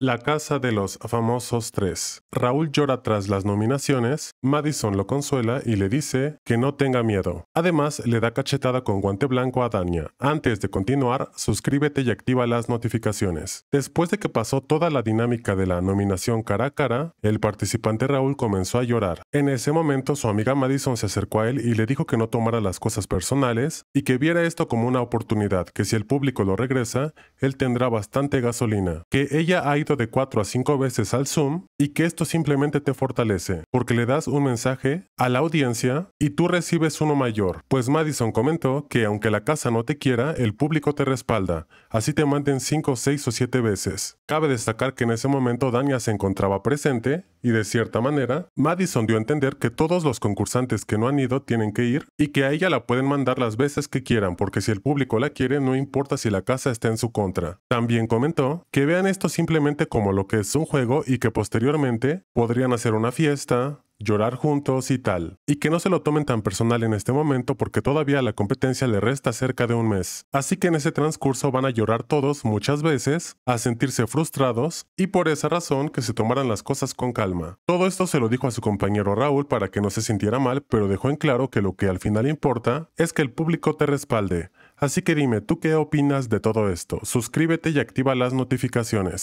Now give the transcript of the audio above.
La casa de los famosos tres. Raúl llora tras las nominaciones, Madison lo consuela y le dice que no tenga miedo. Además, le da cachetada con guante blanco a Dania. Antes de continuar, suscríbete y activa las notificaciones. Después de que pasó toda la dinámica de la nominación cara a cara, el participante Raúl comenzó a llorar. En ese momento, su amiga Madison se acercó a él y le dijo que no tomara las cosas personales y que viera esto como una oportunidad, que si el público lo regresa, él tendrá bastante gasolina. Que ella ha ido de 4 a 5 veces al Zoom y que esto simplemente te fortalece, porque le das un mensaje a la audiencia y tú recibes uno mayor. Pues Madison comentó que aunque la casa no te quiera, el público te respalda, así te manden 5, 6 o 7 veces. Cabe destacar que en ese momento Dania se encontraba presente y de cierta manera, Madison dio a entender que todos los concursantes que no han ido tienen que ir y que a ella la pueden mandar las veces que quieran porque si el público la quiere no importa si la casa está en su contra. También comentó que vean esto simplemente como lo que es un juego y que posteriormente podrían hacer una fiesta, llorar juntos y tal. Y que no se lo tomen tan personal en este momento porque todavía la competencia le resta cerca de un mes. Así que en ese transcurso van a llorar todos muchas veces, a sentirse frustrados y por esa razón que se tomaran las cosas con calma. Todo esto se lo dijo a su compañero Raúl para que no se sintiera mal, pero dejó en claro que lo que al final importa es que el público te respalde. Así que dime, ¿tú qué opinas de todo esto? Suscríbete y activa las notificaciones.